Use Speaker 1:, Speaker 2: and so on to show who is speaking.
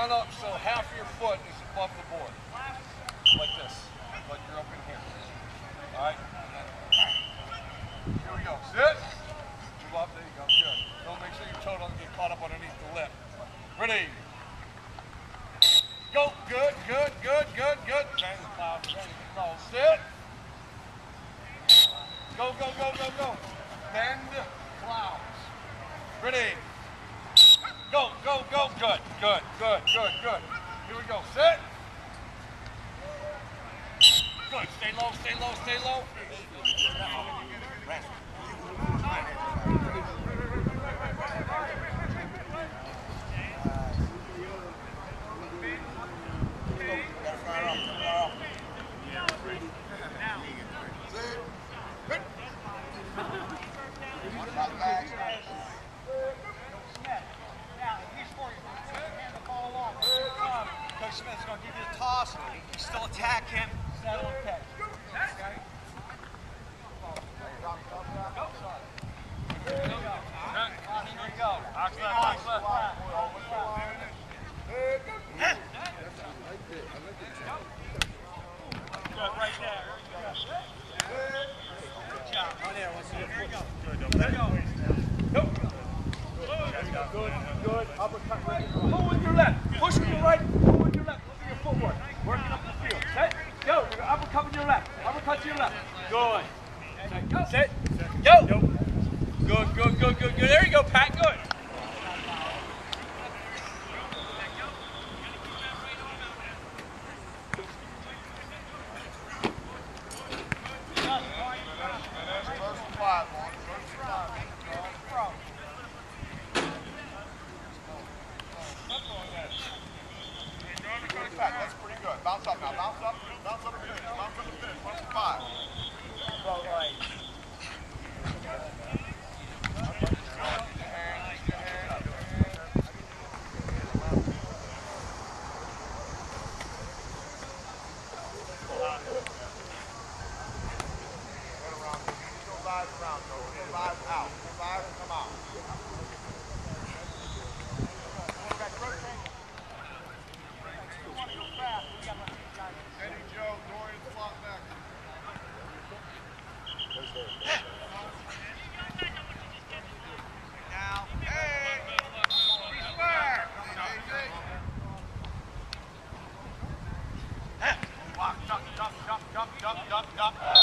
Speaker 1: on up so half your foot is above the board. Like this. Like you're up in here. All right? Here we go. Sit. Move up. There you go. Good. Don't make sure your toe doesn't get caught up underneath the lip. Ready? Go. Good, good, good, good, good. Bang the cloud. Bang the cloud. Sit. Go, go, go, go, go. Bend clouds. Ready? Go, go, go. Good, good, good, good, good. Here we go. Sit. Good. Stay low, stay low, stay low.
Speaker 2: Good, good. Uppercut right. Pull with your left. Push with your right. Pull with your left. Look at your footwork. Working up the field. Set. Go. Uppercut with your left. Uppercut to your left. Good. Set. Go. Set. Go. Good, good, good, good, good. There you go,
Speaker 1: Pat. Good. duck, duck, duck, duck.